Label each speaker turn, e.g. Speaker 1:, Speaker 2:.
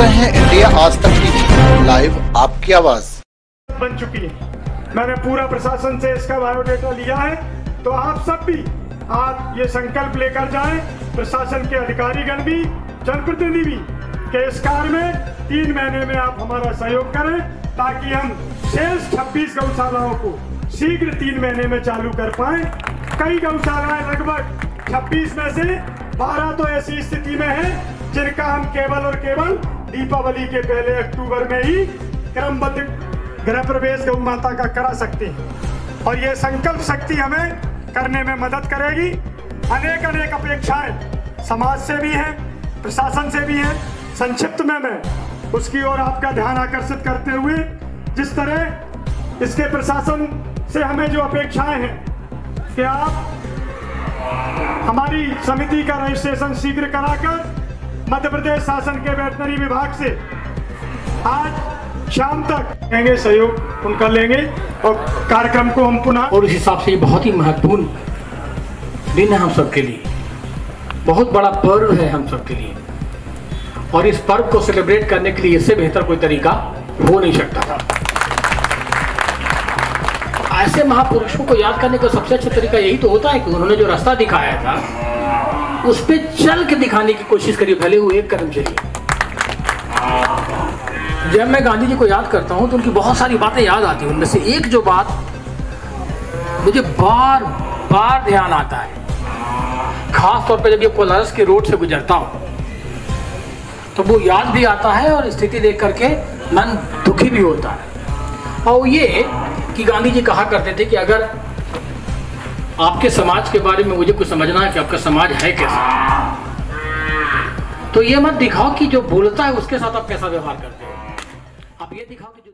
Speaker 1: रहे हैं इंडिया आज तक टीवी लाइव आपकी आवाज़।
Speaker 2: बन चुकी है। मैंने पूरा प्रशासन से इसका बायोडेटा लिया है। तो आप सब भी आप ये संकल्प लेकर जाएँ। प्रशासन के अधिकारीगण भी, जनप्रतिनिधि भी, कि इस कार्य में तीन महीने में आप हमारा सहयोग करें, ताकि हम शेष 26 गौशालाओं को शीघ्र तीन महीने में चालू कर पाए। कई गौशालाएँ लगभग 26 में से 12 तो ऐसी स्थिति में है जिनका हम केवल और केवल दीपावली के पहले अक्टूबर में ही क्रमबद्ध गृह प्रवेश गौ माता का करा सकते हैं। और ये संकल्प शक्ति हमें करने में मदद करेगी। अनेक अनेक अपेक्षाएँ समाज से भी हैं, प्रशासन से भी हैं, संक्षिप्त में मैं उसकी ओर आपका ध्यान आकर्षित करते हुए जिस तरह इसके प्रशासन से हमें जो अपेक्षाएँ हैं कि आप हमारी समिति का रजिस्ट्रेशन शीघ्र कराकर मध्य प्रदेश शासन के वेटनरी विभाग से आज शाम तक लेंगे सहयोग, उनका लेंगे और कार्यक्रम को हम पुनः
Speaker 3: और उस हिसाब से बहुत ही महत्वपूर्ण दिन है हम सबके लिए। बहुत बड़ा पर्व है हम सबके लिए। और इस पर्व को सेलिब्रेट करने के लिए इससे बेहतर कोई तरीका हो नहीं सकता। था ऐसे महापुरुषों को याद करने का सबसे अच्छा तरीका यही तो होता है कि उन्होंने जो रास्ता दिखाया था उस पर चल के दिखाने की कोशिश करिए, भले वो एक कदम चलिए। जब मैं गांधी जी को याद करता हूँ तो उनकी बहुत सारी बातें याद आती हैं। उनमें से एक जो बात मुझे बार बार ध्यान आता है। खास तौर पे जब ये कोलारस के रोड से गुजरता हूँ तो वो याद भी आता है और स्थिति देख करके मन दुखी भी होता है। और ये कि गांधी जी कहा करते थे कि अगर आपके समाज के बारे में मुझे कुछ समझना है कि आपका समाज है कैसा। तो ये मत दिखाओ कि जो बोलता है उसके साथ आप कैसा व्यवहार करते हो। आप ये दिखाओ कि जो